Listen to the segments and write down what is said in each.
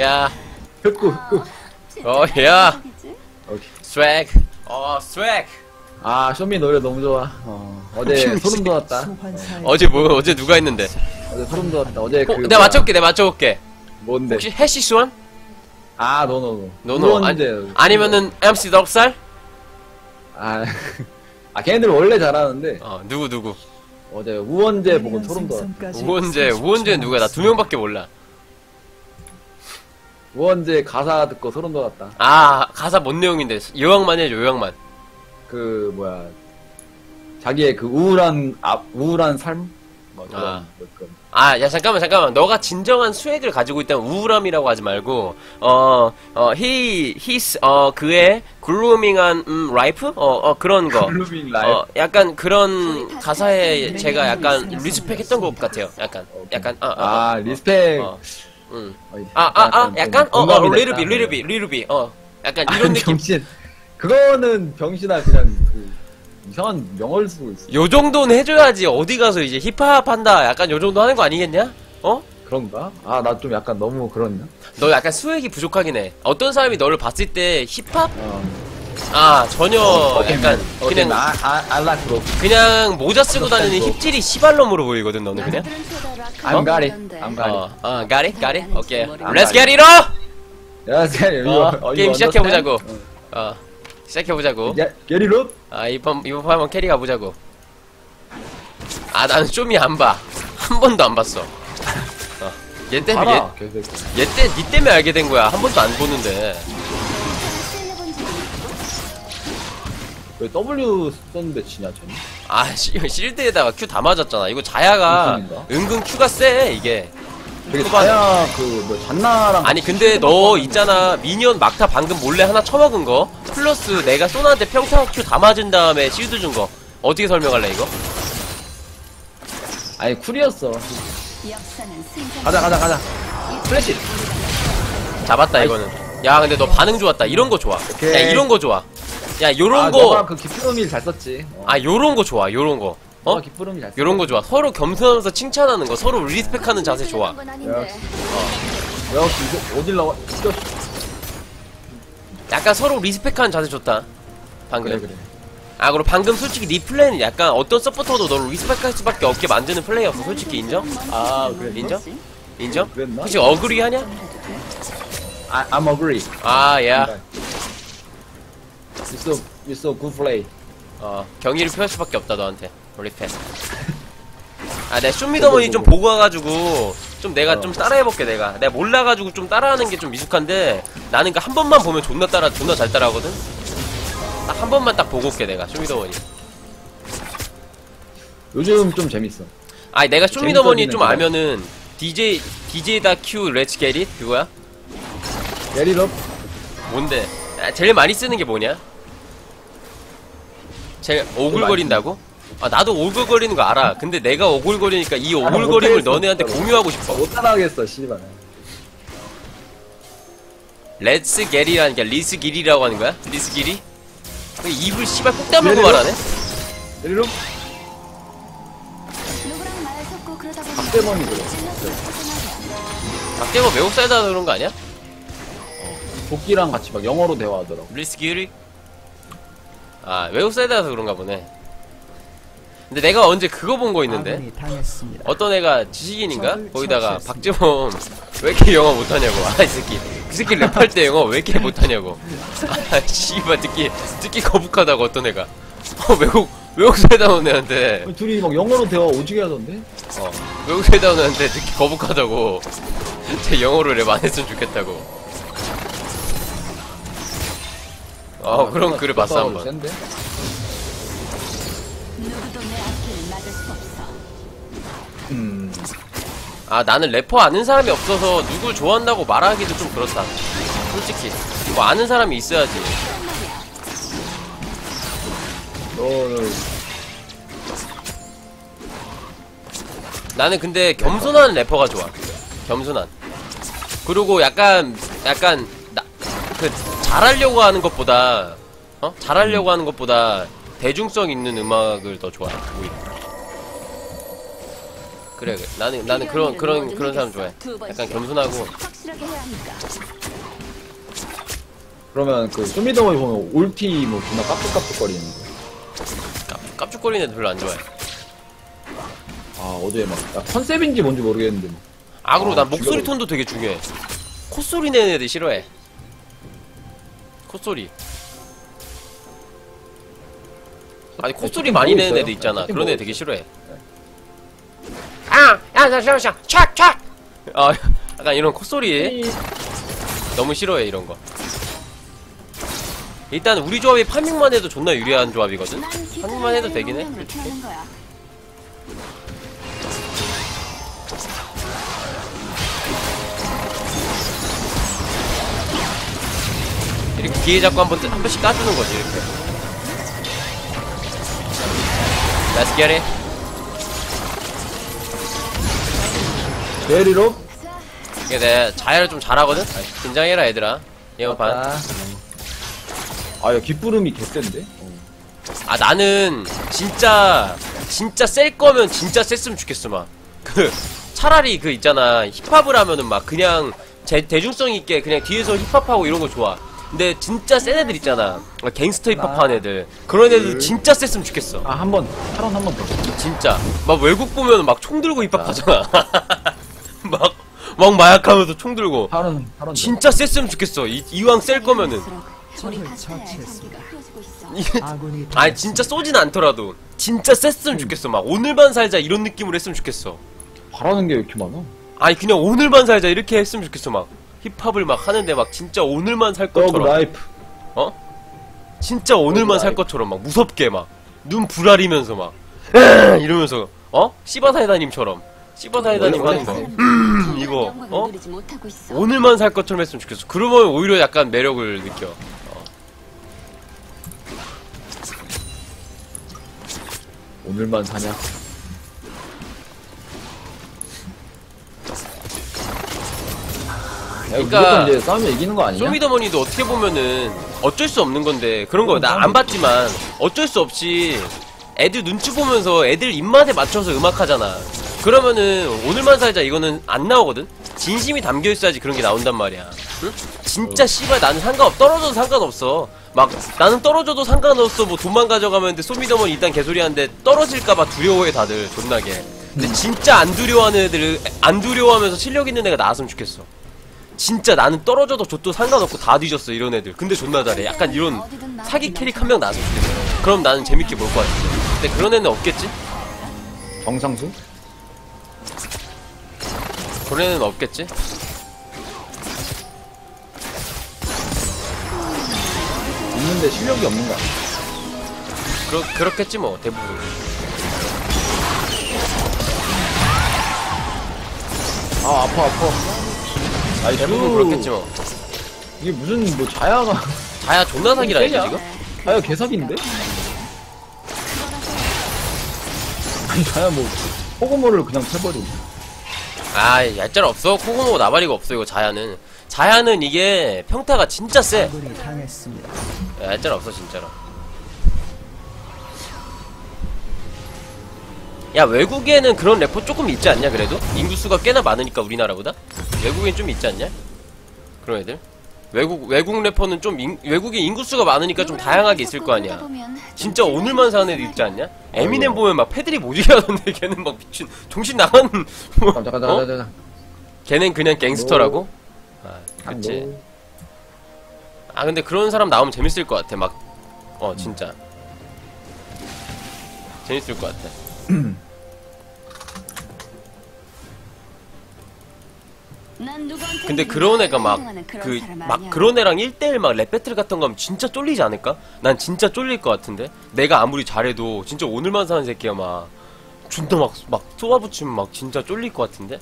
야, 흑구 흑구 어, 야, 오케이 swag. 어, swag. 아 쇼미 노래 너무 좋아 어, 어제 소름 돋았다 어제 뭐, 어제 누가 했는데? 어제 소름 돋았다 어제 그 어, 내가 맞춰볼게, 내가 맞춰볼게. 뭔데 혹시 해쉬스완? 아 no no no no no. 아니, 아니면은 MC 넉살? 아, 아 걔네들 원래 잘하는데 어, 누구, 누구? 어제 우원재 보고 소름 돋았다 우원재, 우원재 누구야? 나 두 명밖에 몰라. 우원재 가사 듣고 소름 돋았다 아, 가사 뭔 내용인데? 요약만 해줘, 요약만. 그 뭐야 자기의 그 우울한 아, 우울한 삶 뭐 그런 아. 뭐 그런. 아, 야, 잠깐만, 잠깐만. 너가 진정한 swag을 가지고 있다면 우울함이라고 하지 말고, 어, 어, he, his, 어, 그의 gloomy한, 음, life? 어, 어, 그런 거. gloomy life? 어, 약간 그런 가사에 제가 약간 respect 했던 것 같아요. 약간, 약간, 아, 아, 아 리스펙 어, 음. 어이, 아, 아, 아, 좀 약간? 어, 어. 리르비, 리르비, 리르비, 어. 약간 이런 아, 느낌. 병신 그거는 병신아 그냥 그 이상한 명언을 쓰고 있어 요 정도는 해줘야지. 어디 가서 이제 힙합 한다. 약간 요 정도 하는 거 아니겠냐? 어? 그런가? 아 나 좀 약간 너무 그렇냐? 너 약간 수액이 부족하긴 해. 어떤 사람이 너를 봤을 때 힙합? 어 아, 전혀 약간 그냥 그냥 아, 아, 알라크로 그냥 모자 쓰고 다니는 힙질이 시발놈으로 보이거든, 너는 그냥. I'm got it I'm got it 어, 어, got it, got it? 오케이. Let's get it on! 어, 게임 시작해보자고. 어, 시작해보자고. 어. 야, 게리로? 아, 이번, 이번 판 한번 carry 가보자고. 아, 나는 좀이 안 봐. 한 번도 안 봤어. 어. 얘 때문에, 얘 때, 니 때문에 알게 된 거야. 한 번도 안 보는데. 왜 W 썼는데 지냐, 쟤는? 아, 씨, 실드에다가 Q 다 맞았잖아. 이거 자야가? 은근 Q가 세, 이게. 되게 초반에. 자야, 그, 뭐, 잔나랑. 아니 근데 너 있잖아 minion 막타 방금 몰래 하나 처먹은 거 플러스 내가 소나한테 평타 Q 다 맞은 다음에 실드 준 거 어떻게 설명할래 이거? 아니, cool이었어. 가자, 가자, 가자. 플래시! 잡았다 이거는 야 근데 너 반응 좋았다 이런 거 좋아 오케이. 야 이런 거 좋아 야 요런 아, 거 너가 그 깃부르미 잘 썼지. 어. 아 요런 거 좋아 요런 거 어? 너가 깃부르미 잘 썼지. 요런 거 좋아 서로 겸손하면서 칭찬하는 거 서로 respect하는 자세 좋아 역시. 역시, 이거 어딜 나와? 이거. 약간 서로 respect하는 자세 좋다 방금 그래, 그래. 아 그리고 방금 솔직히 네 플레이는 약간 어떤 서포터도 너를 respect할 수밖에 없게 만드는 플레이였어 솔직히 인정? 아, 그래. 인정? 인정? 그랬나? 혹시 agree 하냐? 아, I'm agree. 아, 야. You're so, you're so good play. 어, 경의를 표할 수밖에 없다, 너한테. respect. 아, 내가 쇼미더머니 좀 보고 와가지고, 좀 내가 어. 좀 따라해볼게, 내가. 내가 몰라가지고 좀 따라하는 게 좀 미숙한데, 나는 그 한 번만 보면 존나 따라, 존나 잘 따라하거든? 딱 한 번만 딱 보고 올게, 내가, 쇼미더머니. 요즘 좀 재밌어. 아니, 내가 쇼미더머니 좀 알면은, DJ, DJ 다 Q let's get it? 그거야? get it up? 뭔데? 아, 제일 많이 쓰는 게 뭐냐? 제일 오글거린다고? 아 나도 오글거리는 거 알아. 근데 내가 오글거리니까 이 오글거림을 못하겠어, 너네한테 진짜로. 공유하고 싶어. 못 따라하겠어, 씨발. let's get it라는 게 let's get it이라고 하는 거야? let's get it? 왜 입을 씨발 꼭 다물고 게리로? 말하네? get it up? 박재범이 그래. 박재범 외국 살다 그런 거 아니야? 도끼랑 같이 막 영어로 대화하더라고. let's get it? 아 외국 살다서 그런가 보네. 근데 내가 언제 그거 본 거 있는데? 어떤 애가 지식인인가? 거기다가 박재범 왜 이렇게 영어 못하냐고 아이 새끼 그 새끼 랩할 때 영어 왜 이렇게 못하냐고 아 씨발 듣기 듣기 거북하다고 어떤 애가 어 외국 외국 살다 온 애한테 둘이 막 영어로 대화 오지게 하던데? 어 외국 살다 온 애한테 듣기 거북하다고 제 영어로 랩 안 했으면 좋겠다고 어 그럼 글을 봤어 한번 센데? 음. 아 나는 래퍼 아는 사람이 없어서 누굴 좋아한다고 말하기도 좀 그렇다 솔직히 뭐 아는 사람이 있어야지 너는 나는 근데 겸손한 래퍼가 좋아. 겸손한. 그리고 약간 약간 나, 그 잘하려고 하는 것보다 어 잘하려고 하는 것보다 대중성 있는 음악을 더 좋아해. 오히려. 그래, 그래. 나는 나는 그런 그런 그런 사람 좋아해. 약간 겸손하고. 그러면 그 쇼미더머니 보면 올티 뭐 존나 깝죽깝죽거리는 거. 깝, 깝죽거리는 애들 별로 안 좋아해. 아 어제 막 야, 컨셉인지 뭔지 모르겠는데 뭐. 아, 그리고 아, 난 목소리. 톤도 되게 중요해. 콧소리 내는 애들 싫어해. 콧소리. 아니 콧소리 채팅 많이 내는 있어요? 애들 있잖아. 그런 애 되게 싫어해. 아, 야, 나 잠시만, 촥, 촥. 아, 약간 이런 콧소리 너무 싫어해 이런 거. 일단 우리 조합이 파밍만 해도 존나 유리한 조합이거든. 난 한국만 해도 되긴 해, 기회 잡고 한 번, 한 번씩 까주는 거지, 이렇게. Let's get it. 제리로 이게 내 자해를 좀 잘하거든? 아, 긴장해라, 얘들아. 반. 아야 깃부름이 개센데 어. 아, 나는, 진짜, 진짜 셀 거면 진짜 셌으면 좋겠어, 막. 그, 차라리 그 있잖아. 힙합을 하면은 막 그냥, 제, 대중성 있게 그냥 뒤에서 힙합하고 이런 거 좋아. 근데 진짜 센 애들 있잖아. 막 갱스터 힙합 하는 애들. 그런 애들 진짜 셌으면 좋겠어. 아 한 번 turn up 한 번 더. 진짜 막 외국 보면 막 총 들고 힙합하잖아 막, 막 마약하면서 총 들고 turn up turn up. 진짜 셌으면 좋겠어 이, 이왕 셀 거면은 우리 처치했습니다. 이게- 아군이 아니 진짜 쏘진 않더라도 진짜 셌으면 좋겠어 막 오늘만 살자 이런 느낌으로 했으면 좋겠어 바라는 게 왜 이렇게 많아? 아니 그냥 오늘만 살자 이렇게 했으면 좋겠어 막 힙합을 막 하는데 막 진짜 오늘만 살 것처럼 life. 진짜 오늘만 살. 것처럼 막 무섭게 막 눈 부라리면서 막 이러면서 어? 시바사이다님처럼 시바사이다님 원래- 하는 거 음, 이거, 어? 오늘만 살 것처럼 했으면 좋겠어. 그러면 오히려 약간 매력을 느껴. 오늘만 사냐? 야, 그러니까 무조건 이제 싸우면 이기는 거 아니냐? 쇼미더머니도 어떻게 보면은 어쩔 수 없는 건데 그런 거나안 봤지만 어쩔 수 없이 애들 눈치 보면서 애들 입맛에 맞춰서 음악 하잖아. 그러면은 오늘만 살자 이거는 안 나오거든. 진심이 담겨 있어야지 그런 게 나온단 말이야. 응? 진짜 씨발 나는 상관없 떨어져도 상관없어. 막 나는 떨어져도 상관없어. 뭐 돈만 가져가면 근데 소미더머니 일단 개소리하는데 떨어질까봐 두려워해 다들 존나게. 근데 진짜 안 두려워하는 애들을 안 두려워하면서 실력 있는 애가 나왔으면 좋겠어. 진짜 나는 떨어져도 좆도 상관없고 다 뒤졌어 이런 애들 근데 존나 잘해 약간 이런 사기 캐릭 한 명 나왔으면 좋겠어 그럼 나는 재밌게 볼 것 같은데 근데 그런 애는 없겠지? 정상수? 그런 애는 없겠지? 있는데 실력이 없는 거야. 그렇, 그렇겠지 뭐 대부분 아 아파 아파. 아이 대부분 그렇겠지 뭐 이게 무슨 뭐 자야가 자야 존나 사기라니까 세냐? 지금? 자야 개사기인데? 아니 자야 뭐 호구모를 그냥 패버리고. 아 얄짤 없어 코고모 나발이가 없어 이거 자야는 자야는 이게 평타가 진짜 세. 얄짤 없어 진짜로 야 외국에는 그런 래퍼 조금 있지 않냐 그래도? 인구수가 꽤나 많으니까 우리나라보다? 외국엔 좀 있지 않냐? 그런 애들? 외국 외국 래퍼는 좀 인, 외국에 인구수가 많으니까 좀 다양하게 있을 거 아니야 진짜 오늘만 사는 애들 있지 않냐? 에미넴 보면 막 패들이 모지게 하던데 걔는 막 미친 정신 나간 뭐, 어? 걔는 그냥 갱스터라고? 아 그치 아 근데 그런 사람 나오면 재밌을 것 같아 막 어 진짜 재밌을 것 같아 근데 그런 애가 막 그 막 그 런 애랑 1대1 막 랩 배틀 같은 거 하면 진짜 쫄리지 않을까? 난 진짜 쫄릴 것 같은데 내가 아무리 잘해도 진짜 오늘만 사는 새끼야 막 존나 막 막 쏘아붙이면 막 진짜 쫄릴 것 같은데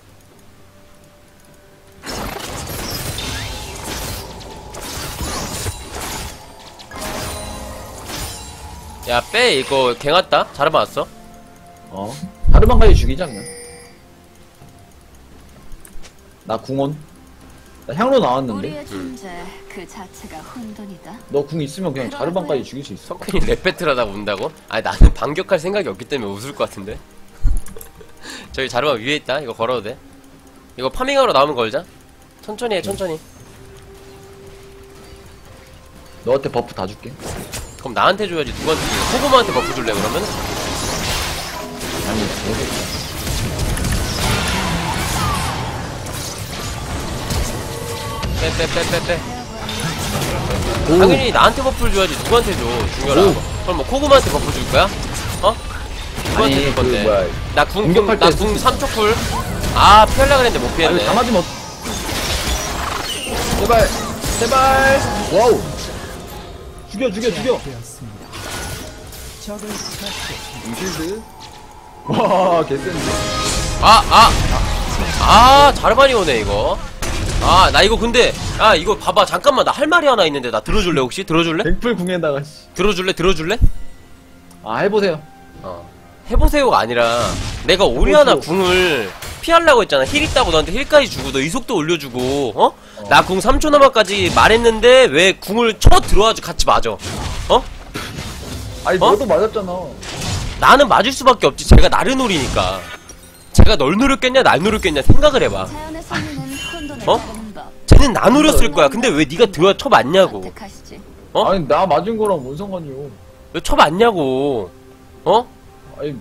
야 빼 이거 갱 왔다 잘해봐 왔어 어. 자르반까지 죽이자 그냥. 나 궁 on. 나 향로 나왔는데. 우리의 존재 그 자체가 혼돈이다. 너 궁 있으면 그냥 자르반까지 죽일 수 있어. 석훈이 랩 배틀 하다 운다고? 아니 나는 반격할 생각이 없기 때문에 웃을 것 같은데 저기 자르반 위에 있다. 이거 걸어도 돼. 이거 farming하러 나오면 걸자. 천천히 해, 천천히. 너한테 buff 다 줄게. 그럼 나한테 줘야지. 누구한테 줘? 코그모한테 buff 줄래, 그러면? 아니, 모르겠다. 빼, 빼, 빼, 빼, 빼. 당연히 나한테 buff를 줘야지. 누구한테 줘, 중요하고. 오. 그럼 뭐 코그모한테 buff 줄 거야? 어? 누구한테 아니, 줄 그 건데? 뭐야. 나 궁, 공격할 때 나 궁 3초 cool. 아, 피하려고 그랬는데 못 피했네. 다 맞으면. 어- 제발, 제발. wow. 죽여, 죽여, 죽여. E 실드. 와, 개센데. 아, 아, 아, 자르반이 오네, 이거. 아, 나 이거 근데, 아, 이거 봐봐. 잠깐만, 나 할 말이 하나 있는데, 나 들어줄래, 혹시? 들어줄래? 백풀 궁에다가, 씨. 들어줄래? 들어줄래? 아, 해보세요. 어. 해보세요가 아니라, 내가 오리아나. 궁을 피하려고 했잖아. heal 있다고 너한테 heal까지 주고, 너 이속도 올려주고, 어? 나 궁 3초 남아까지 말했는데, 왜 궁을 쳐 들어와가지고 같이 맞아? 어? 아니, 어? 너도 맞았잖아. 나는 맞을 수밖에 없지. 제가 나를 노리니까. 제가 널 노렸겠냐, 날 노렸겠냐 생각을 해봐. 어? 쟤는 나 노렸을 거야. 근데 왜 네가 들어와 쳐 맞냐고. 어? 아니, 나 맞은 거랑 뭔 상관이요. 왜 쳐 맞냐고. 어? 아니,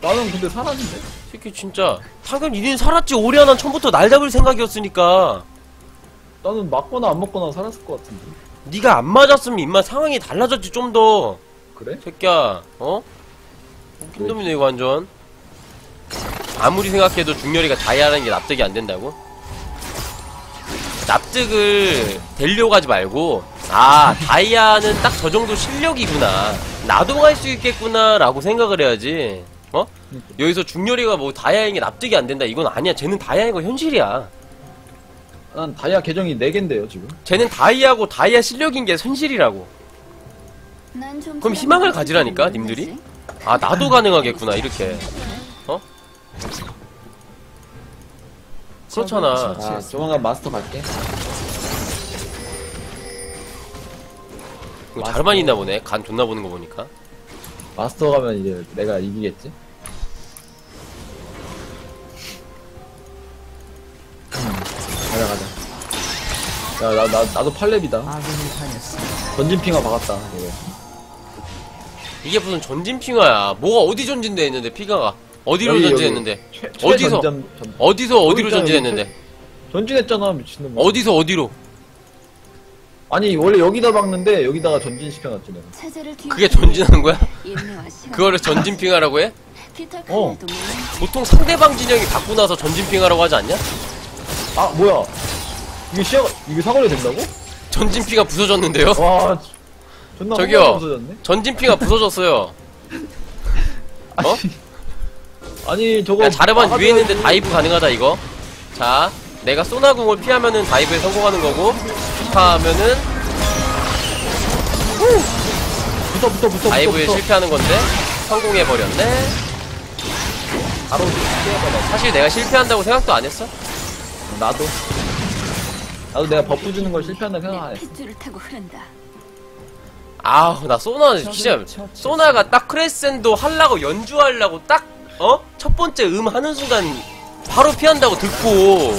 나는 근데 살았는데? 새끼 진짜. 당연히 니는 살았지. 오리아난 처음부터 날 잡을 생각이었으니까. 나는 맞거나 안 먹거나 살았을 것 같은데. 네가 안 맞았으면 임마 상황이 달라졌지 좀 더. 그래? 새끼야. 어? 웃긴 놈이네 이거 완전. 아무리 생각해도 중열이가 다이아라는 게 납득이 안 된다고? 납득을 되려고 하지 말고 아 다이아는 딱 저 정도 실력이구나. 나도 갈 수 있겠구나 라고 생각을 해야지. 어? 여기서 중열이가 뭐 다이아인 게 납득이 안 된다. 이건 아니야. 쟤는 다이아인 거 현실이야. 난 다이아 계정이 4개인데요, 지금. 쟤는 다이아고 다이아 실력인 게 현실이라고. 그럼 희망을 가지라니까, 님들이? 아 나도 가능하겠구나 이렇게. 어? 그렇잖아 아, 조만간 마스터 갈게. 이거 잘만 있나 보네 간 존나 보는 거 보니까 마스터 가면 이제 내가 이기겠지? 음, 가자, 가자. 야, 나, 나, 나도 팔렙이다. 전진핑화 박았다, 이거. 이게 무슨 전진 핑화야 뭐가 어디 전진돼 있는데 피가가 어디로 여기. 전진했는데 최, 어디서? 최전전- 전, 어디서 어디로 있잖아, 전진했는데 전진했잖아, 미친놈. 어디서 어디로 아니, 원래 여기다 박는데, 여기다가 전진시켜놨지, 내가. 그게 전진하는 거야? 그거를 전진핑화라고 해? 어. 보통 상대방 진영이 받고 나서 전진핑화라고 하지 않냐? 아, 뭐야. 이게 시야가, 이게 사거리 된다고? 전진핑화 부서졌는데요? 와, 존나 저기요. 없어졌네? 전진핑화 부서졌어요 어? 아니, 저거. 야 자르반 위에 있는데. dive 가능하다 이거 자 내가 소나 궁을 피하면은 dive에 성공하는 거고 실패하면은 붙어, 붙어, 붙어, dive에 붙어. 실패하는 건데 성공해버렸네 바로 피해버려. 사실 내가 실패한다고 생각도 안 했어 나도. 나도 내가 buff 주는 걸 실패한다 생각 안내 했어. 아우 나 소나 진짜 소나가 딱 크레센도 하려고 연주하려고 딱 어? 첫 번째 음 하는 순간 바로 피한다고 듣고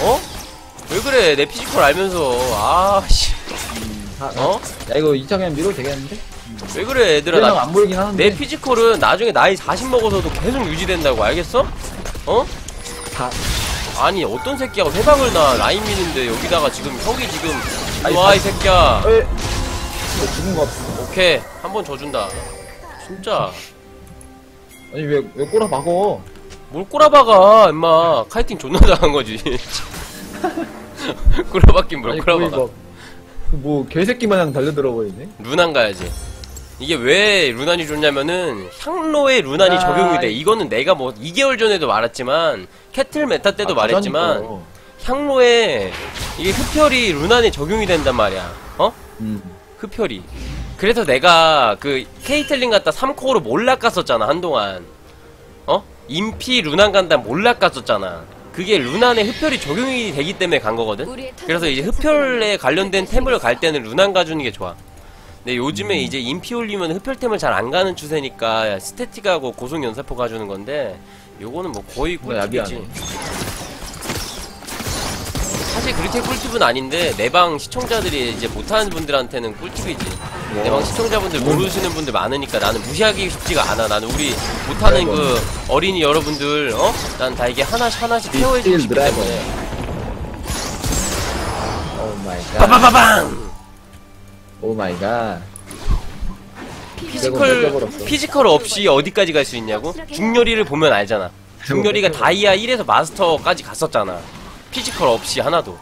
어? 왜 그래 내 physical 알면서 아씨 아, 어? 야, 이거 2차 그냥 밀어도 되겠는데? 왜 그래 얘들아 나 안 보이긴 하는데. 내 physical은 나중에 나이 40 먹어서도 계속 유지된다고 알겠어? 어? 다. 아니 어떤 새끼가 훼방을 나 라인 미는데 여기다가 지금 형이 지금 와이 다- 새끼야 에? 너 죽은 거 같아. 오케이 한번 줘준다 진짜 아니, 왜, 왜 꼬라 박어? 뭘 꼬라박아 임마 kiting 존나 잘한 거지 꼬라박긴 뭘 아니, 거의 꼬라박아 막, 뭐, 개새끼 마냥 달려들어 버리네? 루난 가야지 이게 왜 루난이 좋냐면은 향로에 루난이 아, 적용이 돼 이거는 내가 뭐 2개월 전에도 말했지만 캐틀 meta 때도 아, 말했지만 그러니까. 향로에 이게 흡혈이 루난에 적용이 된단 말이야 어? 음. 흡혈이 그래서 내가 그 케이틀린 갖다 3코어로 몰락 갔었잖아 한동안 어? 인피 루난 간다 몰락 갔었잖아 그게 루난에 흡혈이 적용이 되기 때문에 간 거거든 그래서 이제 흡혈에 관련된 템을 갈 때는 루난 가주는 게 좋아 근데 요즘에 이제 인피 올리면 흡혈템을 잘 안 가는 추세니까 스태틱하고 고속 연사포 가주는 건데 요거는 뭐 거의 야비하네. 꿀팁이지. 사실 그렇게 꿀팁은 아닌데 내방 시청자들이 이제 못하는 분들한테는 꿀팁이지. 내방 시청자분들 모르시는 분들 많으니까 나는 무시하기 쉽지가 않아. 나는 우리 못하는. 그 어린이 여러분들, 어? 난 다 이게 하나씩 하나씩 care해주고 싶기. 때문에. Oh my god. 빠바바방! Oh my god. Physical. Physical 없이 어디까지 갈 수 있냐고? 중열이를 보면 알잖아. 중열이가 다이아 1에서 마스터까지 갔었잖아. physical 없이 하나도.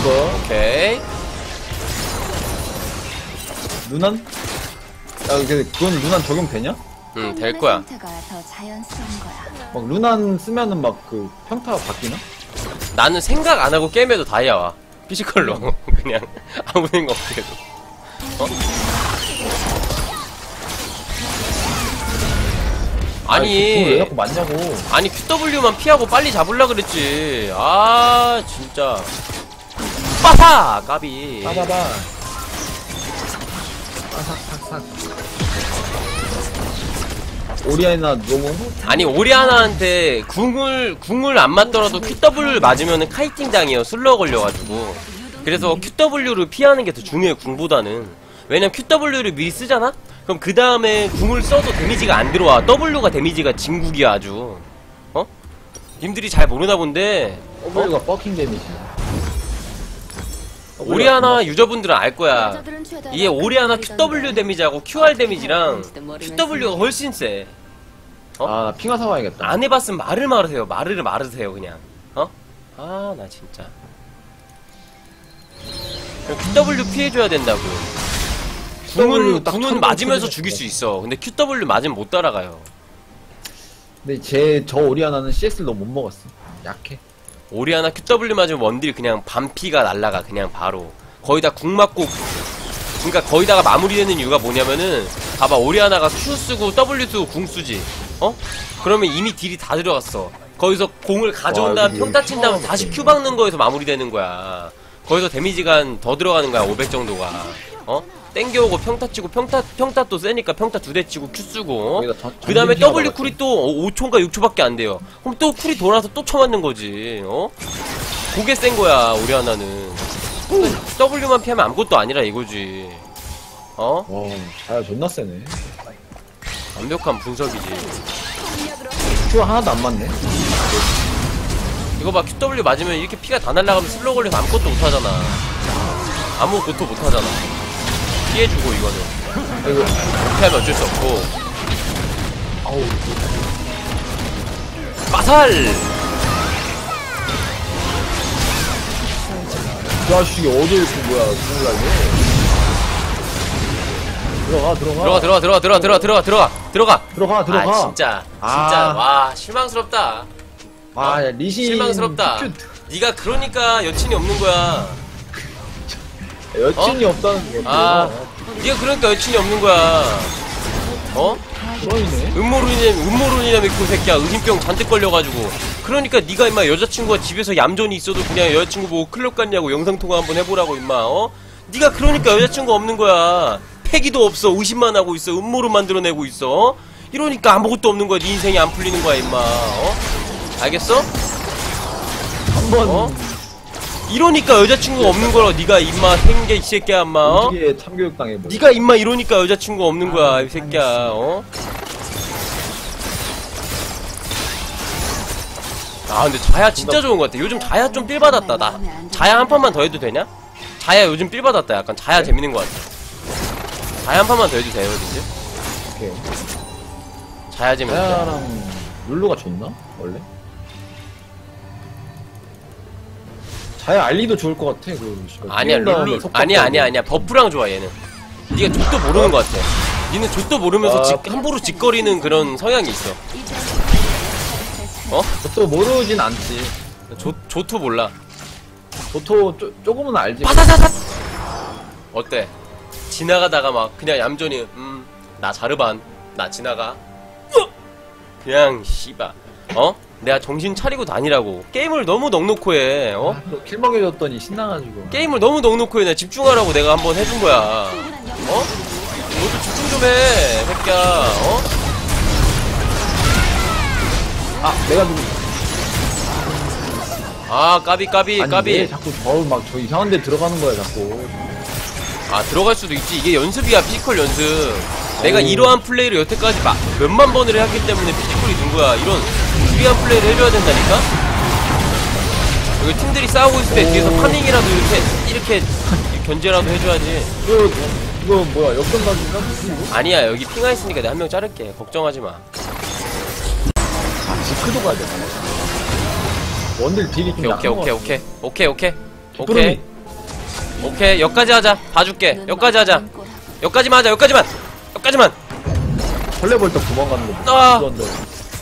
이거 오케이. 루난? 야, 근데 그건 루난 적용되냐? 응, 될 거야. 상태가 더 자연스러운 거야. 막 루난 쓰면은 막 그 평타 바뀌나? 나는 생각 안 하고 게임해도 다이아 와. physical로. 그냥 아무 생각 없이 해도. 어? 왜 아니, 자꾸 맞냐고. 아니 QW만 피하고 빨리 잡으려 그랬지. 아, 진짜. 빠사! 까비. 빠바바. 빠삭삭삭. 오리아나 너무 아니 오리아나한테 궁을 궁을 안 맞더라도 QW 맞으면은 카이팅 당해요. 슬러 걸려가지고. 그래서 QW를 피하는 게 더 중요해 궁보다는. 왜냐면 QW를 미리 쓰잖아? 그럼 그 다음에 궁을 써도 데미지가 안 들어와. W가 데미지가 진국이야 아주. 어? 님들이 잘 모르나 본데. W가 버킹 데미지. 오리아나 유저분들은 알 거야 이게 오리아나 그리던데. QW 데미지하고 QR 데미지랑. QW가 훨씬 세 아, 핑하 사와야겠다. 안 해봤으면 말을 말으세요. 말을 말으세요, 그냥. 어? 아, 나 진짜. QW 피해줘야 된다고. 궁은, 궁은 한 맞으면서 번 죽일. 수 있어. 근데 QW 맞으면 못 따라가요. 근데 제, 저 오리아나는 CS를 너무 못 먹었어. 약해. 오리아나 QW 맞으면 원딜 그냥 반피가 날라가, 그냥 바로. 거의 다 궁 맞고, 그니까 거의 다가 마무리되는 이유가 뭐냐면은, 봐봐, 오리아나가 Q 쓰고 W 쓰고 궁 쓰지. 어? 그러면 이미 딜이 다 들어갔어. 거기서 공을 가져온 와, 다음 평타 친 처음 다시. Q 박는 거에서 마무리되는 거야. 거기서 데미지가 한더 들어가는 거야, 500 정도가. 어? 땡겨오고 평타 치고 평타, 평타 또 세니까 평타 두 대 치고 Q 쓰고. 그 다음에 W. cool이 또 5초인가 6초밖에 안 돼요. 그럼 또 cool이 돌아서 또 쳐맞는 거지. 어? 그게 센 거야, 우리 하나는. W만 피하면 아무것도 아니라 이거지. 어? 와, 자야 존나 세네. 완벽한 분석이지. Q 하나도 안 맞네. 이거 봐, QW 맞으면 이렇게 피가 다 날아가면 slow 걸려서 아무것도 못 하잖아. 아무 것도 못 하잖아. 피해주고, 이거는. 이거, 그렇게 하면 어쩔 수 없고. 아우! 그 자식이 어딜 그 뭐야, 죽을 날려. 들어가, 들어가. 들어가, 들어가, 들어가, 들어가, 들어가, 들어가, 들어가! 들어가, 들어가. 아, 진짜. 진짜, 아. 와, 실망스럽다. 아, 야, 리신. 실망스럽다. 큐- 네가 그러니까 여친이 없는 거야. 여친이 없다는 거. 아, 네가 그러니까 여친이 없는 거야. 어? 그러이네. 음모론이냐, 음모론이냐 믿고 새끼야. 의심병 잔뜩 걸려가지고. 그러니까 네가 임마 여자친구가 집에서 얌전히 있어도 그냥 여자친구 보고 클럽 갔냐고 영상통화 한번 해보라고 임마. 어? 네가 그러니까 여자친구 없는 거야. 패기도 없어. 의심만 하고 있어. 음모론 만들어내고 있어. 이러니까 아무것도 없는 거야. 네 인생이 안 풀리는 거야 임마. 어? 알겠어? 한번 어? 이러니까 여자친구가 없는 거라 네가 임마 생게 이 새끼야 임마. 어? 어떻게 참교육 당해버려. 네가 임마 이러니까 여자친구가 없는 거야 이 새끼야 어? 아 근데 자야 진짜 좋은 것 같아 요즘 자야 좀 삘 받았다 나 자야 한 판만 더 해도 되냐? 자야 요즘 삘 받았다 약간 자야 재밌는 것 같아 자야 한 판만 더 해도 돼요 이제? 오케이. 자야 재밌는 것 같아 자야랑 룰루가 좋나? 원래? 자야 알리도 좋을 것 같아, 그. 아니야 룰루 아니야. 아니야 아니야 버프랑 좋아 얘는 네가 족도 모르는 것 같아 니는 족도 모르면서 아, 직- 함부로 짓거리는 그런 성향이 있어 어? 또 모르진 않지. 조, 조투 몰라 보토 쪼, 조금은 알지. 바사사삭 어때? 지나가다가 막 그냥 얌전히 음 나 자르반 나 지나가 어! 그냥 씨바 어? 내가 정신 차리고 다니라고. 게임을 너무 넉넉히 해. 어? 아, 또킬 먹여줬더니 신나가지고. 게임을 너무 넉넉히 해. 내가 집중하라고 내가 한번 해준 거야. 어? 너도 집중 좀 해, 새끼야. 어? 아, 내가 누구. 아, 까비, 까비, 아니, 까비. 왜 자꾸 저, 막, 저 이상한 데 들어가는 거야, 자꾸. 아 들어갈 수도 있지 이게 연습이야 physical 연습 내가. 이러한 플레이를 여태까지 막 몇만 번을 했기 때문에 physical이 는 거야. 이런 유리한 플레이를 해줘야 된다니까? 여기 팀들이 싸우고 있을 때 오. 뒤에서 farming이라도 이렇게 이렇게 견제라도 해줘야지. 이거, 이거 뭐야, 역전각인가? 아니야 여기 핑와 있으니까 내가 한 명 자를게. 걱정하지 마. 아, 지크도 가야 돼. 원딜 deal이 좀 오케이 오케이 오케이. 오케이 오케이. 오케이. 오케이 여기까지 하자. 봐줄게. 여기까지 하자. 여기까지만 하자. 여기까지만 여기까지만 설레벌떡 도망가는 거. 아. 그런데.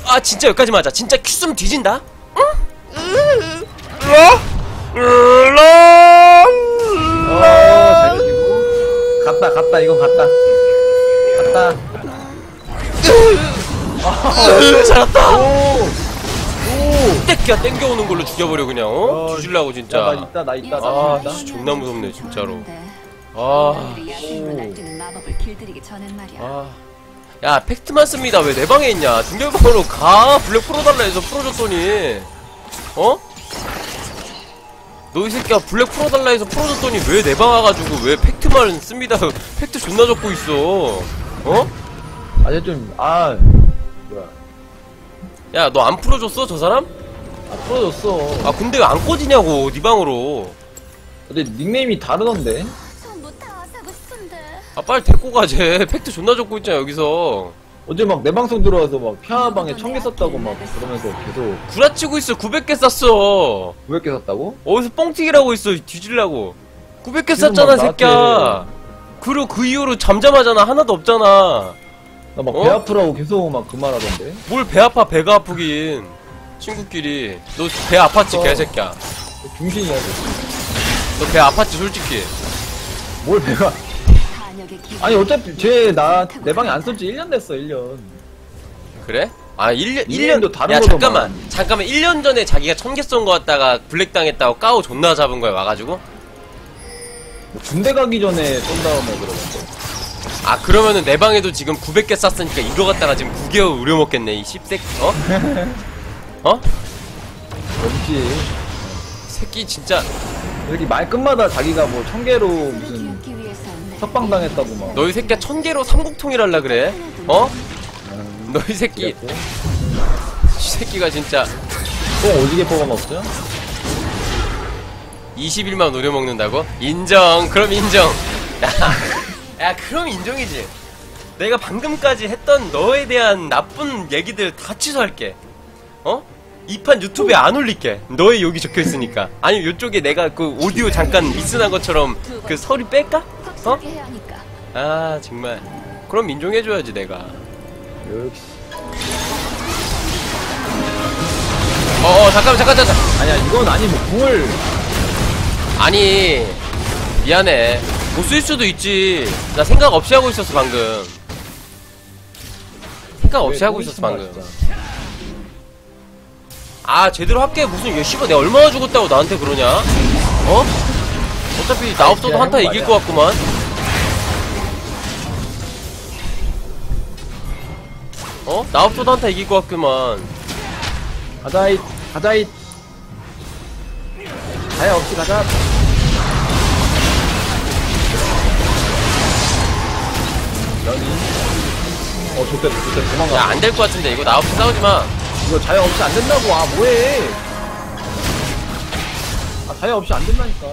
아 진짜 여기까지만 하자 진짜 큐스면 뒤진다 어, 잘 가지고. 갔다, 갔다, 이건 갔다. 갔다. 잘했다 오! 오! 땡겨 땡겨오는 걸로 죽여버려 그냥 어? 어, 뒤질라고 야, 나 진짜 있다, 나 있다, 나아 있다. 진짜 존나 무섭네 진짜로 아. 아. 야 fact만 씁니다 왜 내 방에 있냐 중열방으로 가 블랙 풀어달라 해서 풀어줬더니 어? 너 이 새끼야 블랙 풀어달라 해서 풀어줬더니 왜 내 방 와가지고 왜 fact만 씁니다 팩트 존나 적고 있어 어? 아니, 좀, 아. 뭐야. 야 너 안 풀어줬어 저 사람? 아, 풀어줬어. 아 근데 왜 안 꺼지냐고 네 방으로 근데 닉네임이 다르던데? 아 빨리 데리고 가재. 팩트 존나 적고 있잖아 여기서. 어제 막 내 방송 들어와서 막 피아방에 천 개 썼다고 막 그러면서 계속 구라치고 있어. 900개 쌌어. 900개 썼다고? 어디서 뻥튀기라고 있어 뒤질라고. 900개 지금 쌌잖아 막 새끼야. 그리고 그 이후로 잠잠하잖아. 하나도 없잖아. 나막 어? 배 아프라고 계속 막 그 말 하던데? 뭘 배 아파 배가 아프긴. 친구끼리. 너 배 아팠지 어. 개새끼야. 중신이야. 너. 배 아팠지 솔직히. 뭘 배가. 아니, 어차피 쟤 나 내 방에 안 썼지 1년 됐어, 1년. 그래? 아 1년 닉네임도 1년 다른 야 거더만. 잠깐만 잠깐만 1년 전에 자기가 천 개 쏜 거 같다가 블랙 당했다고 까오 존나 잡은 거야 와가지고 뭐 군대 가기 전에 쏜 다음에 그러던데. 아 그러면은 내 방에도 지금 900개 쌌으니까 이거 갖다가 지금 9개월 우려먹겠네 이 씹새끼 어? 어? 뭔지. 새끼 진짜 이렇게 말끝마다 자기가 뭐 천 개로 서로 무슨 석방 당했다고 막. 너이 새끼야 천 개로 삼국통일할라 그래? 어? 너이 새끼. 이 새끼가 진짜 똥 오지게 뽑아먹죠? 21만 우려먹는다고? 인정 그럼 인정 야, 야 그럼 인정이지 내가 방금까지 했던 너에 대한 나쁜 얘기들 다 취소할게 어? 이 판 유튜브에 안 올릴게 너의 욕이 적혀 있으니까 아니 요쪽에 내가 그 오디오 잠깐 미스난 것처럼 그 서류 뺄까? 어? 아 정말 그럼 인정해줘야지 내가 역시. 어어 잠깐만 잠깐 잠깐 아니야, 이건 아니, 뭐, 궁을. 아니 미안해 못 쓸 수도 있지 나 생각 없이 하고 있었어 방금 생각 없이 왜 하고 있었어 방금. 아 제대로 할게 무슨 얘 씨발 내가 얼마나 죽었다고 나한테 그러냐 어? 어차피 나 없어도 한타 이길 거것 같구만 어? 나 없어도 한타 이길 것 같구만 가자잇, 가자잇. 자야 없이 가자. 어, 좋대, 좋대, 도망가. 야 안 될 것 같은데 이거 나 없이 싸우지마 이거 자야 없이 안 된다고, 아, 뭐해. 아, 자야 없이 안 된다니까.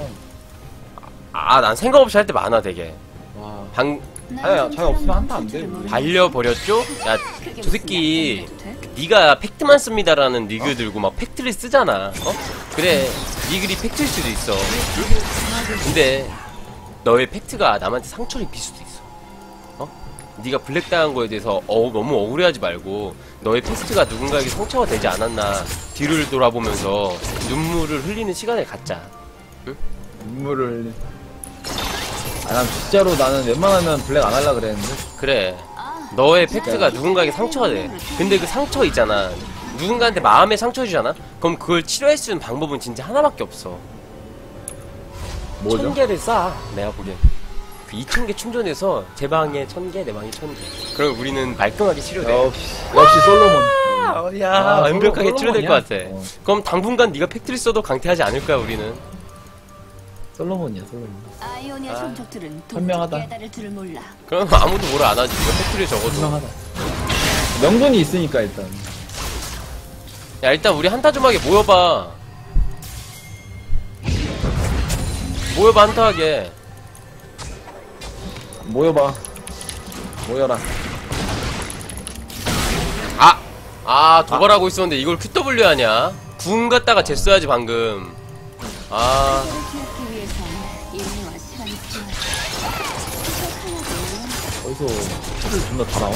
아 난 생각 없이 할 때 많아 되게 와. 방 자야, 자야 없으면 한타 안 돼. 발려버렸죠? 야 저 새끼 네가 fact만 씁니다라는 nick을 들고 막 fact를 쓰잖아. 어? 그래. 네 글이 fact일 수도 있어. 근데 너의 fact가 남한테 상처를 입힐 수도 있어. 어? 네가 블랙 당한 거에 대해서 어, 너무 억울해하지 말고 너의 fact가 누군가에게 상처가 되지 않았나 뒤를 돌아보면서 눈물을 흘리는 시간을 갖자. 눈물을. 아, 난 진짜로 나는 웬만하면 블랙 안 할라 그랬는데. 그래. 너의 fact가 누군가에게 상처가 돼. 근데 그 상처 있잖아. 누군가한테 마음의 상처 주잖아? 그럼 그걸 치료할 수 있는 방법은 진짜 하나밖에 없어. 뭐죠? 천 개를 쌓아. 내가 보기엔. 그 2천 개 충전해서 제 방에 천 개, 내 방에 천 개. 그럼 우리는 말끔하게 치료돼. 역시 역시 솔로몬. 아, 야, 아, 완벽하게 솔로- 치료될 솔로몬이야? 것 같아. 어. 그럼 당분간 네가 fact를 써도 강퇴하지 않을 거야, 우리는. 솔로몬이야 솔로몬. 아이오니아 아, 종족들은 현명하다. 깨달을 줄을 몰라. 그럼 아무도 뭐라 안 하지. 네가 fact를 적어도. 분명하다. 명분이 있으니까 일단. 야, 일단 우리 한타 좀 하게 모여봐. 모여봐, 한타 하게. 모여봐. 모여라. 아! 아, 도발하고 있었는데 이걸 QW 하냐? 궁 갖다가 제 써야지, 방금. 아, 어디서 풀을 존나 다 나와.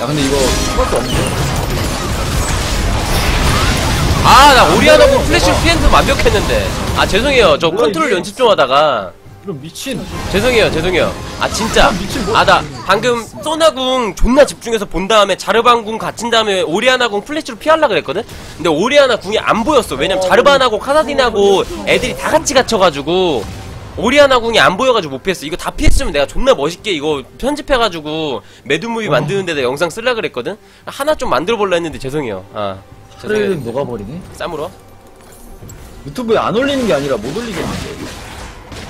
야 근데 이거 수밖에 없는데? 아, 나 오리아나고 플래시 피했는 완벽했는데. 아, 죄송해요. 저 컨트롤? 연습 좀 하다가. 이런 미친. 죄송해요, 죄송해요. 아, 진짜. 뭐- 아, 나 방금 소나궁 존나 집중해서 본 다음에 자르반궁 갇힌 다음에 오리아나궁 플래시로 피하려 그랬거든? 근데 오리아나 궁이 안 보였어. 왜냐면 어, 자르반하고 카사딘하고 애들이 다 같이 갇혀가지고 오리아나 궁이 안 보여가지고 못 피했어. 이거 다 피했으면 내가 존나 멋있게 이거 편집해가지고 mad movie 어. 만드는 데다 영상 쓸라 그랬거든? 하나 좀 만들어볼라 했는데 죄송해요. 아, 죄송해요. 차를 녹아버리네. 쌈으로? 유튜브에 안 올리는 게 아니라 못 올리겠는데.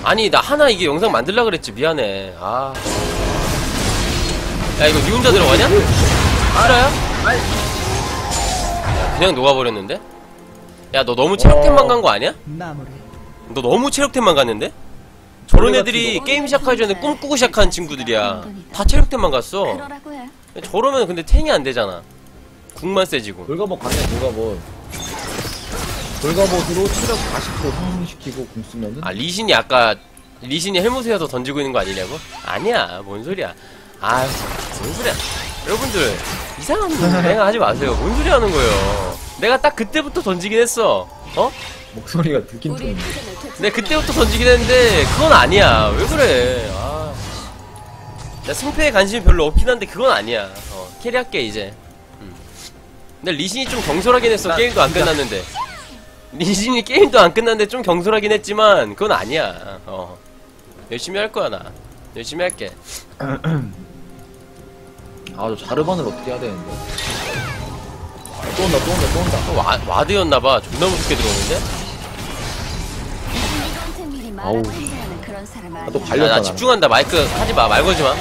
아니 나 하나 이게 영상 만들라 그랬지 미안해 아. 야 이거 니 혼자 들어가냐? 알아요? 야, 그냥 녹아버렸는데? 야 너 너무 체력템만 간 거 아니야? 너 너무 체력템만 갔는데? 저런 애들이 게임 시작하기 전에 꿈꾸고 시작한 친구들이야. 다 체력템만 갔어. 저러면 근데 탱이 안 되잖아. 궁만 세지고. 돌가봇 갔네 돌가봇. 돌가봇으로 체력 40% 상승시키고 공 쓰면은? 아 리신이 아까 리신이 헬무스에서 던지고 있는 거 아니냐고? 아니야 뭔 소리야. 아뭔 소리야. 여러분들 이상한 생각 하지 마세요. 뭔 소리 하는 거예요? 내가 딱 그때부터 던지긴 했어. 어? 목소리가. 투쟁을 되찾아. 내가 그때부터 던지긴 했는데 그건 아니야 왜 그래 아. 나 승패에 관심이 별로 없긴 한데 그건 아니야 어, 캐리할게 이제 음. 근데 리신이 좀 경솔하긴 했어 나 게임도 안 끝났는데 리신이 게임도 안 끝났는데 좀 경솔하긴 했지만 그건 아니야 어. 열심히 할 거야 나 열심히 할게 아저 자르반을 어떻게 해야 되는데. 아, 또 온다 또 온다 또 온다. 또 와, 와드였나봐 존나 무섭게 들어오는데 아우. 아니야. 또 야, 갈렸다. 나 나는. 집중한다 마이크 하지 마 말 걸지 마 어,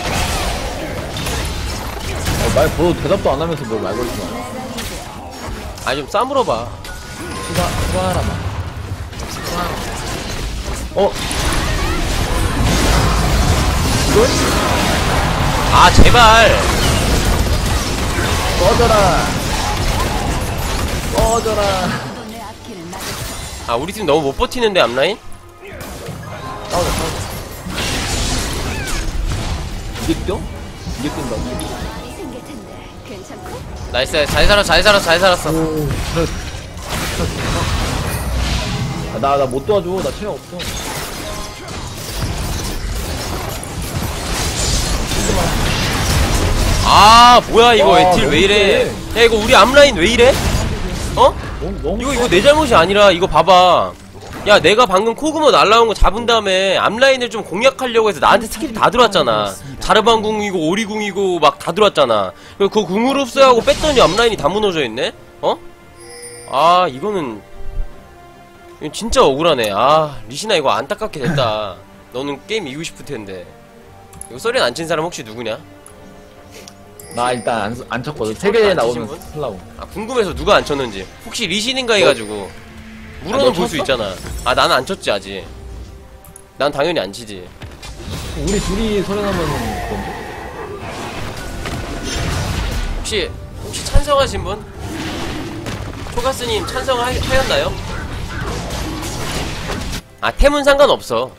말 보고 대답도 안 하면서 뭘말 걸지 마. 아니 좀 싸물어 봐 수가 수가하라 마. 어 이걸 아 제발 꺼져라. 꺼져라. 아 우리 팀 너무 못 버티는데 앞라인? 싸우자 싸우자. 이게 뛰어? 이게 괜찮고? nice 잘 살았어 잘 살았어 잘 살았어. 아, 나, 나 못 도와줘. 나 체력 없어. 아 뭐야 이거 와, 얘 딜 너무 왜 이래 세. 야 이거 우리 앞라인 왜 이래? 어? 너무, 너무. 이거 이거 내 잘못이 아니라 이거 봐봐 야 내가 방금 코그모 날라온 거 잡은 다음에 앞라인을 좀 공략하려고 해서 나한테 skill이 다 들어왔잖아 자르반 궁이고 오리궁이고 막 다 들어왔잖아 그 궁으로 흡수하고 뺐더니 앞라인이 다 무너져 있네? 어? 아 이거는 이거 진짜 억울하네 아 리시나 이거 안타깝게 됐다 너는 게임 이기고 싶을 텐데 이거 썰엔 안친 사람 혹시 누구냐? 나 일단 안, 안 쳤거든. 혹시 세개안 치신 나오면 분? 하려고. 아 궁금해서 누가 안 쳤는지 혹시 리신인가 해가지고 물어는 너볼수 쳤어? 있잖아 아 나는 안 쳤지 아직 난 당연히 안 치지 우리 둘이 소리나면 그건데? 혹시 혹시 찬성하신 분? 초가스님 찬성하였나요? 아 템은 상관없어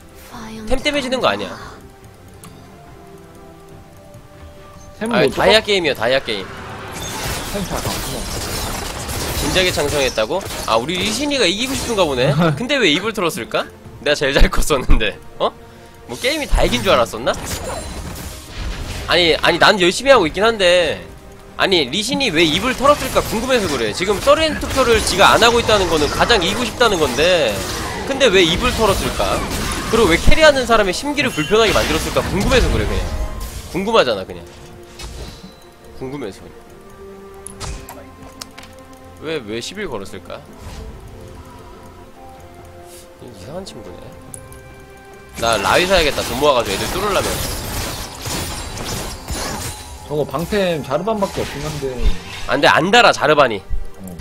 템 때문에 지는 거 아니야 템은 아 뭐 다이아 게임이야 다이아 게임 템잘 가고. 진작에 찬성했다고? 아 우리 리신이가 이기고 싶은가 보네. 근데 왜 입을 털었을까? 내가 제일 잘 컸었는데. 어? 뭐 게임이 다 이긴 줄 알았었나? 아니 아니 난 열심히 하고 있긴 한데. 아니 리신이 왜 입을 털었을까 궁금해서 그래. 지금 서렌 투표를 지가 안 하고 있다는 거는 가장 이기고 싶다는 건데. 근데 왜 입을 털었을까? 그리고 왜 carry하는 사람의 심기를 불편하게 만들었을까 궁금해서 그래 그냥. 궁금하잖아 그냥. 궁금해서 왜 왜 입을 털었을까? 이상한 친구네. 나 라위 사야겠다. 돈 모아가지고 애들 뚫으려면. 저거 방템 자르반밖에 없긴 한데. 안 돼 안 달아 자르반이 어.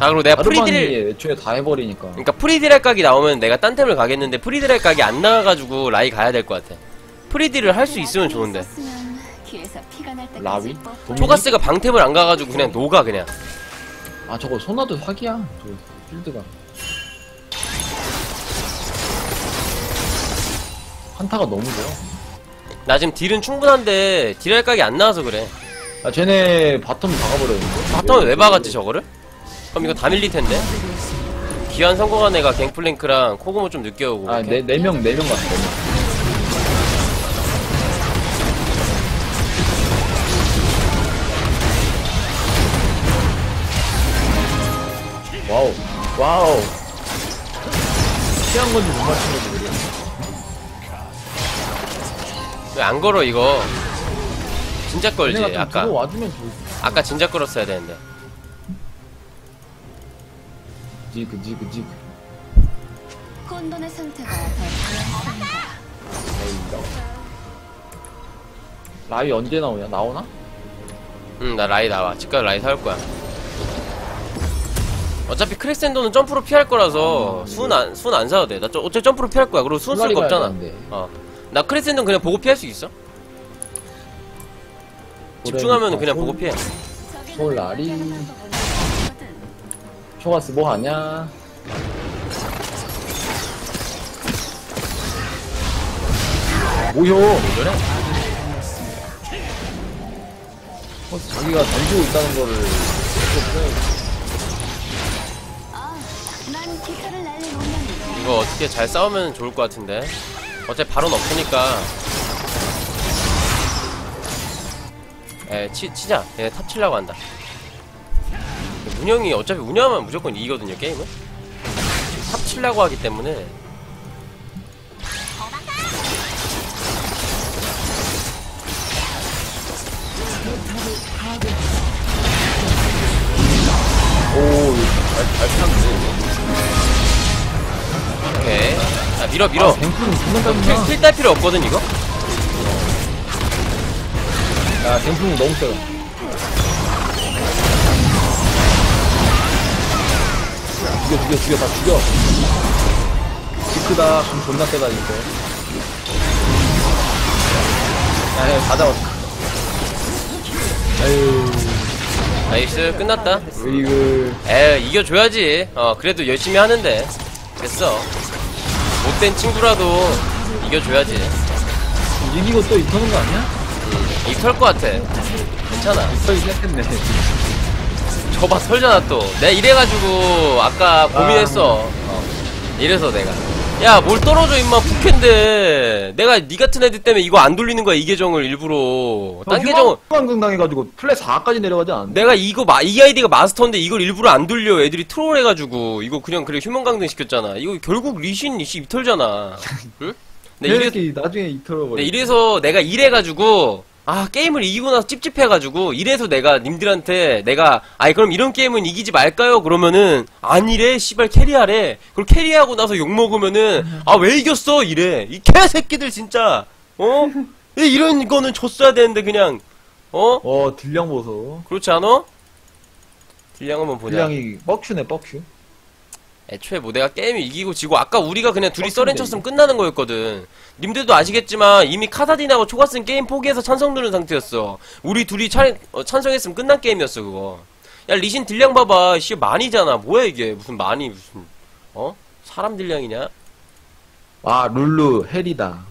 아 그리고 내가 free딜 자르반이 애초에 다 해버리니까. 그러니까 free딜할 각이 나오면 내가 딴 템을 가겠는데 free딜할 각이 안 나와가지고 라위 가야 될 것 같아. free딜을 할 수 있으면 좋은데. 라위? 뻗- 돈- 초가스가 방템을 안 가가지고 그냥 녹아 그냥 아 저거 소나도 사기야. 저 필드가. 한타가 너무 좋아. 나 지금 딜은 충분한데 딜할 각이 안 나와서 그래 아 쟤네 bottom 박아버렸는데. bottom을 왜 박았지 저거를? 그럼 이거 다 밀릴 텐데 귀환 성공한 애가 갱플랭크랑 코그모 좀 늦게 오고. 아네네명네 명 갔어. wow 피한 건지 못 맞춘 건지 모르겠네. 왜 안 걸어 이거 진짜 걸지 얘네가 좀 아까 들어와주면 좋을 아까 진짜 걸었어야 되는데 지그 지그 지그. 상태가 더. 라위 언제 나오냐? 나오나? 응 나 라이 나와 집까지 라이 사올 거야 어차피 크레센도는 점프로 피할 거라서 순 안, 순 안 사도 돼. 나 저- 어차피 점프로 피할 거야. 그리고 순쓸 거 없잖아. 되는데. 어. 나 크레센도는 그냥 보고 피할 수 있어. 집중하면 그냥 손- 보고 피해. 솔라리. 초가스 뭐 하냐? 뭐요? 그래? 어, 자기가 던지고 있다는 거를 이거 어떻게 잘 싸우면 좋을 것 같은데. 어차피 바론 없으니까. 에, 치, 치자. 얘네 top 치려고 한다. 운영이 어차피 운영하면 무조건 이기거든요, 게임은. top 치려고 하기 때문에. 오, 잘, 잘 피한데. 오케이. 자, 밀어, 밀어. 아, 갱플은 금방 따지나? 킬딸 필요 없거든, 이거? 야, 갱플은 너무 세다. 죽여, 죽여, 죽여, 다 죽여. 지크다, 그럼 존나 세다, 이거. 야, 야, 다 잡았어. 아유, nice, 끝났다. 으이그. 에 이겨줘야지. 어, 그래도 열심히 하는데. 됐어. 못된 친구라도 이겨줘야지. 이기고 또 입 터는 거 아니야? 입 털 것 같아. 괜찮아. 입 털기 시작했네. 저봐 털잖아 또. 내가 이래가지고 아까 고민했어. 어. 이래서 내가. 야, 뭘 떨어져 임마 부캔데. 내가 니 같은 애들 때문에 이거 안 돌리는 거야 이 계정을 일부러. 딴 계정 휴방금 당해가지고 플레 4까지 내려가지 않았는데? 내가 이거 마, 이 아이디가 마스터인데 이걸 일부러 안 돌려 애들이 트롤 해가지고 이거 그냥 그래 휴면 강등 시켰잖아. 이거 결국 리신 이씨 입털잖아. 응? 네, 이래, 이렇게 나중에 입 털어버려. 네, 이래서 내가 이래가지고 아 게임을 이기고 나서 찝찝해가지고 이래서 내가 님들한테 내가 아이 그럼 이런 게임은 이기지 말까요? 그러면은 아니래 씨발 carry하래 그리고 carry하고 나서 욕먹으면은 아 왜 이겼어 이래 이 개새끼들 진짜 어? 왜 이런 거는 졌어야 되는데 그냥 어? 어, 딜량 보소. 그렇지 않아? 딜량 한번 보자 딜량이 fuck you네, fuck you. 애초에 뭐 내가 게임을 이기고 지고 아까 우리가 그냥 둘이 어, 써렌 근데 쳤으면 끝나는 거였거든. 님들도 아시겠지만 이미 카사딘하고 초가스는 게임 포기해서 찬성 누른 상태였어. 우리 둘이 찬, 어, 찬성했으면 끝난 게임이었어 그거. 야 리신 딜량 봐봐. 씨 많이잖아. 뭐야 이게? 무슨 많이 무슨 어? 사람 딜량이냐? 아, 룰루, 헬이다.